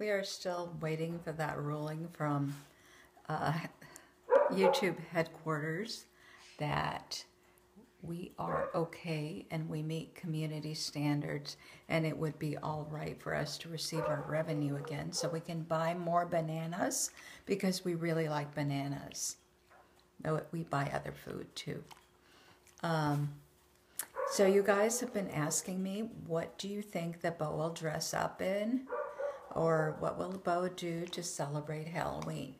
We are still waiting for that ruling from uh, YouTube headquarters that we are okay and we meet community standards and it would be all right for us to receive our revenue again so we can buy more bananas because we really like bananas. Though we buy other food too. Um, so you guys have been asking me, what do you think that Bow will dress up in? Or what will Bow do to celebrate Halloween?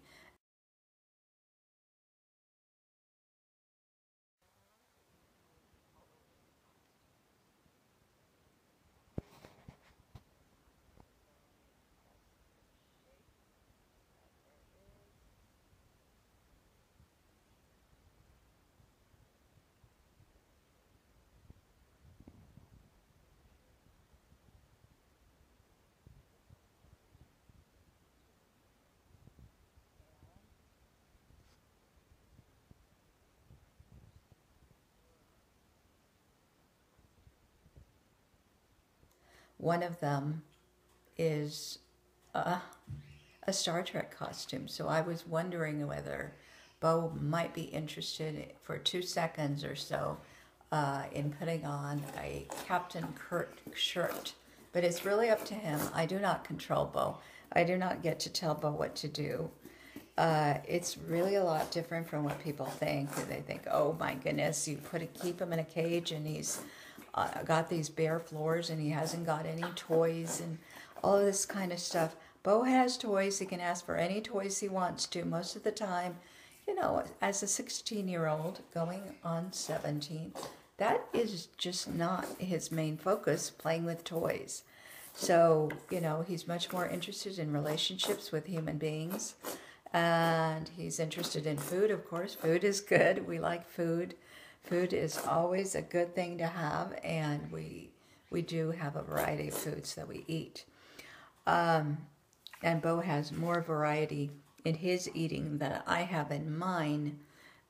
One of them is a, a Star Trek costume. So I was wondering whether Bow might be interested for two seconds or so uh, in putting on a Captain Kirk shirt. But it's really up to him. I do not control Bow. I do not get to tell Bow what to do. Uh, it's really a lot different from what people think. They think, "Oh my goodness, you put a, keep him in a cage and he's uh, got these bare floors and he hasn't got any toys and all of this kind of stuff. Bow has toys. He can ask for any toys he wants to most of the time. You know, as a 16 year old going on 17, that is just not his main focus, playing with toys. So, you know, he's much more interested in relationships with human beings. And he's interested in food, of course. Food is good. We like food. Food is always a good thing to have, and we we do have a variety of foods that we eat. Um, and Bow has more variety in his eating than I have in mine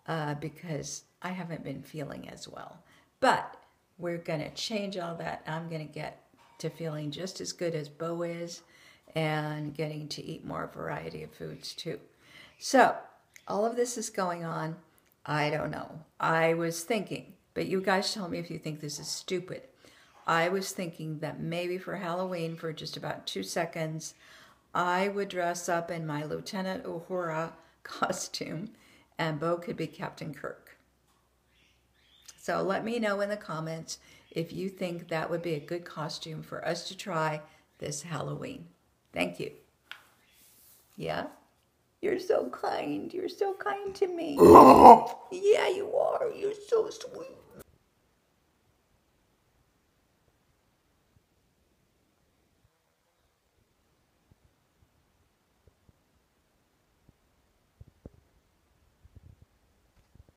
uh, because I haven't been feeling as well. But we're going to change all that. I'm going to get to feeling just as good as Bow is and getting to eat more variety of foods too. So, all of this is going on I don't know. I was thinking, but you guys tell me if you think this is stupid. I was thinking that maybe for Halloween, for just about two seconds, I would dress up in my Lieutenant Uhura costume and Bow could be Captain Kirk. So let me know in the comments if you think that would be a good costume for us to try this Halloween. Thank you. Yeah? You're so kind. You're so kind to me. yeah, you are. You're so sweet.